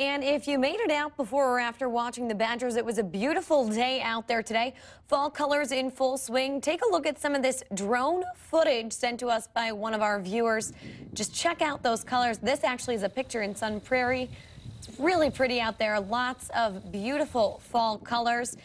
And if you made it out before or after watching the Badgers, it was a beautiful day out there today. Fall colors in full swing. Take a look at some of this drone footage sent to us by one of our viewers. Just check out those colors. This actually is a picture in Sun Prairie. It's really pretty out there. Lots of beautiful fall colors.